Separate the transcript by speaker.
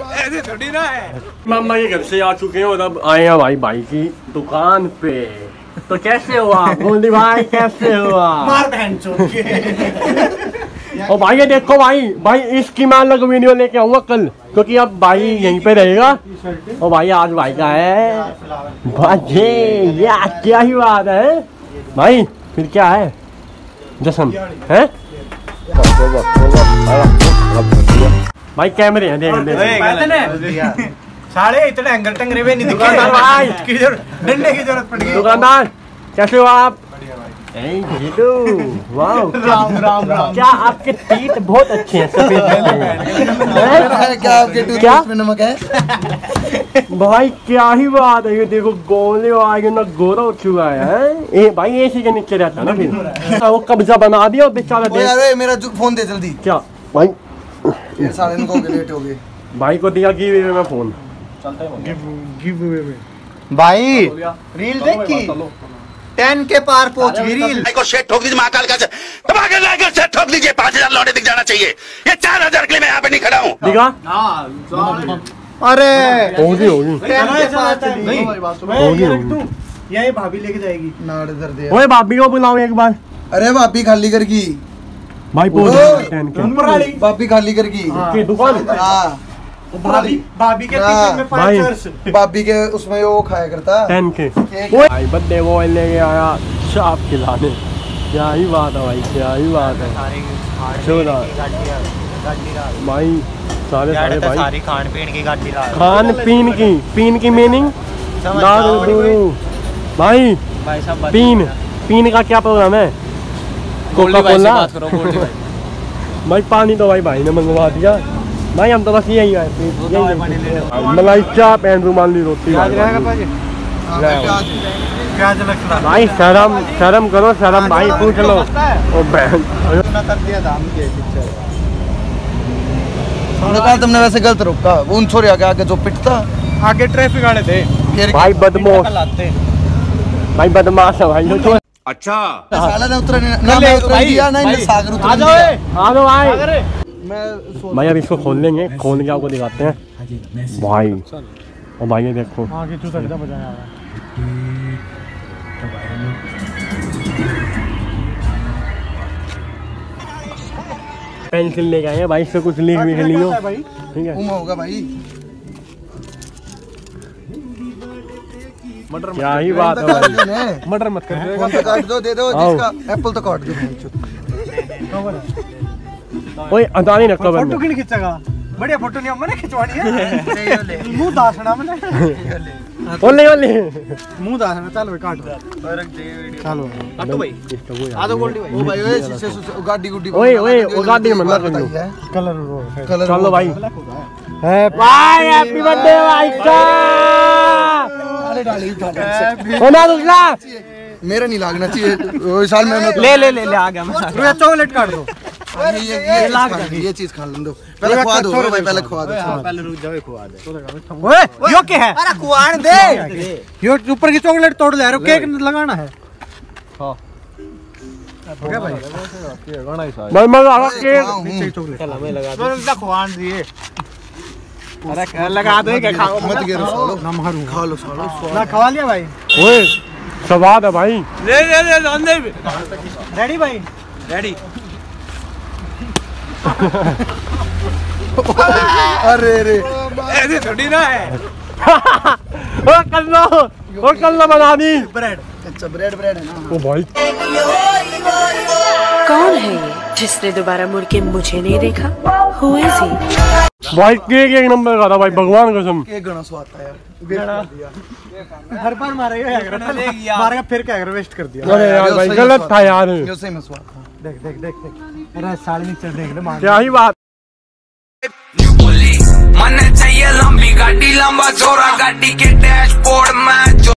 Speaker 1: ऐसे थोड़ी ना है।
Speaker 2: मामा के घर से आ चुके हैं और अब आए हैं भाई भाई की दुकान पे। तो कैसे हुआ गोल्डी भाई कैसे हुआ
Speaker 1: मार बहन
Speaker 2: और भाई ये देखो भाई भाई इसकी मान लो वीडियो लेके आऊँगा कल क्योंकि अब भाई यहीं पे रहेगा। और भाई आज भाई का है। बाजे या क्या ही बात है? भाई फिर क्या है? जसम है? भाई कैमरे हैं देख देख।
Speaker 1: साले इतने एंगल टंगरे हुए नहीं
Speaker 2: दुकानदार भाई।
Speaker 1: की ज़रूरत डंडे की ज़रूरत पड़ गई।
Speaker 2: दुकानदार कैसे हो आप? वाओ
Speaker 1: राम राम राम।
Speaker 2: क्या आपके टीथ बहुत अच्छे हैं सफ़ेद
Speaker 3: क्या आपके
Speaker 2: क्या?
Speaker 3: नमक है?
Speaker 2: भाई क्या ही बात है ये देखो गोले आगे ना गोरा हो चुका है? ए, भाई एसी के नीचे रहता है ना फिर। हाँ, वो कब्जा बना दिया बेचारा
Speaker 3: मेरा फ़ोन दे जल्दी।
Speaker 2: क्या? भाई
Speaker 3: ये साले इनको लेट हो गए।
Speaker 2: भाई को दिया की में फ़ोन
Speaker 1: भाई रील देखी? टेन के पार पहुँच गई रील
Speaker 4: को शेट ठोक दीजिए महाकाल का लाकर शेट ठोक दीजिए पाँच हज़ार लौटे दिख जाना चाहिए। ये चार हज़ार के लिए मैं यहाँ पे नहीं खड़ा हूँ।
Speaker 2: दिखा।
Speaker 1: अरे
Speaker 2: होगी होगी।
Speaker 1: यही भाभी लेके जाएगी।
Speaker 3: नाड़ इधर दे।
Speaker 2: ओए भाभी को बुलाओ एक बार।
Speaker 3: अरे भाभी खाली कर की
Speaker 2: भाई पहुँच टेन के।
Speaker 1: ऊपर वाली
Speaker 3: भाभी खाली कर की
Speaker 2: की दुकान
Speaker 3: हाँ।
Speaker 1: भाभी भाभी के
Speaker 3: हाँ,
Speaker 1: में। चर्स
Speaker 3: भाभी के उसमें वो खाया करता।
Speaker 2: टेन के। भाई बर्थडे बॉय लेके आया चाप खिलाने। क्या ही बात है भाई क्या ही बात है। चौदह भाई सारे सारे भाई।
Speaker 5: सारी खान पीन की गाड़ी
Speaker 2: खान पीन की पीन की मीनिंग दारू भाई
Speaker 5: भाई साहब
Speaker 2: पीन। पीन का क्या प्रोग्राम है? कोका
Speaker 5: भाई से
Speaker 2: कोला
Speaker 5: बात करो गोल्डी भाई
Speaker 2: भाई पानी तो भाई भाई ने मंगवा दिया भाई हम तो बस यही आए थे मलाई चाप एंड रुमाली रोटी
Speaker 3: हाँ,
Speaker 2: भाई शर्म शर्म करो शर्म भाई पूछ लो ओ बहन
Speaker 1: कर दिया था हम के पिक्चर
Speaker 3: हमने कहा तुमने वैसे गलत रोका वो उन छोरे आगे आगे जो पिटता
Speaker 1: आगे ट्रैफ़िक आने थे
Speaker 2: भाई बदमाश भाई बदमाश है भाई तो
Speaker 3: साला ने उतरा नहीं ना मैं उतरा दिया ना इन्हें सागर उतरा
Speaker 1: आ जाओ
Speaker 2: आ जाओ भाई
Speaker 3: मैं
Speaker 2: भाई अब इसको खोल लेंगे खोल के आपको दिखाते हैं। भाई और भाई ये देखो।
Speaker 1: आगे कितना बजाया
Speaker 2: पेंसिल लेके आए हैं भाई इससे कुछ लिख भी लियो। ठीक है।
Speaker 3: होगा भाई।
Speaker 2: क्या ही बात है भाई?
Speaker 3: दो ने
Speaker 1: मर्डर मत कर।
Speaker 3: तो काट दो दे दो जिसका एप्पल तो काट दो।
Speaker 2: ओए अदानी रखो
Speaker 1: फ़ोटो
Speaker 2: बंदे।
Speaker 1: क्यों खींचेगा? बढ़िया फ़ोटो नहीं मैंने खिंचवानी है। मुँह दासना मैंने
Speaker 2: ओले ओले
Speaker 1: मुँह दासना चल भाई काट दो। चलो।
Speaker 5: काटो भाई। आ जाओ गोल्डी भाई।
Speaker 3: ओ भाई ओए शीशे से गाड़ी गुड्डी
Speaker 2: ओए, ओए, वो गाड़ी में मत कर।
Speaker 1: कलर
Speaker 3: कलर
Speaker 2: चलो भाई। हैप्पी बर्थडे भाई
Speaker 3: डाली
Speaker 2: होना दूसरा
Speaker 3: मेरा नहीं लागना चाहिए। साल में मैं
Speaker 5: ले ले ले ले आ गया मैं।
Speaker 1: चॉकलेट काट दो।
Speaker 3: ये ये ये चीज़ खा- ये चीज़ खा लें पहले खवा दो भाई पहले खवा दो।
Speaker 5: पहले रुक जाओ खुआ दे।
Speaker 1: ओए यो क्या है।
Speaker 5: अरे कुआन दे।
Speaker 1: यो ऊपर की चॉकलेट तोड़ ले रहे हो केक लगाना है। हो। भाई?
Speaker 2: मैं मंगा के
Speaker 3: हाँ, हूँ।
Speaker 5: चल मैं लगा
Speaker 1: तो खुआन दिए। लगा दो क्या खाओ।
Speaker 3: मत गिरो सालो।
Speaker 1: ना मारूं
Speaker 3: खा लो सालो।
Speaker 1: ना खवा लिया भाई?
Speaker 2: ओए स्वाद है भाई।
Speaker 5: ले ले ले
Speaker 1: रेडी भाई?
Speaker 5: रेडी
Speaker 3: अरे अरे।
Speaker 5: ऐसे थोड़ी ना है।
Speaker 2: ओ कल्लो ओ कल्लो बना दी
Speaker 1: ब्रेड
Speaker 3: अच्छा ब्रेड ब्रेड है ना।
Speaker 2: ओ भाई।
Speaker 6: कौन है ये जिसने दोबारा मुड़ के मुझे नहीं देखा? हुए इज़ ही
Speaker 2: भाई केक एक नंबर का था भाई? भगवान कसम।
Speaker 3: एक गणा स्वाद था यार।
Speaker 1: हर बार मारेगा क्या कर मारेगा फिर क्या कर? वेस्ट कर दिया।
Speaker 2: अरे यार भाई गलत था यार।
Speaker 3: ये सही में स्वाद था।
Speaker 1: देख देख देख देख। अरे साल नीचे देख ले मान
Speaker 2: क्या ही बात।
Speaker 7: न्यू बोली मन चाहिए लंबी गाड़ी लंबा चौड़ा गाड़ी के डैशबोर्ड में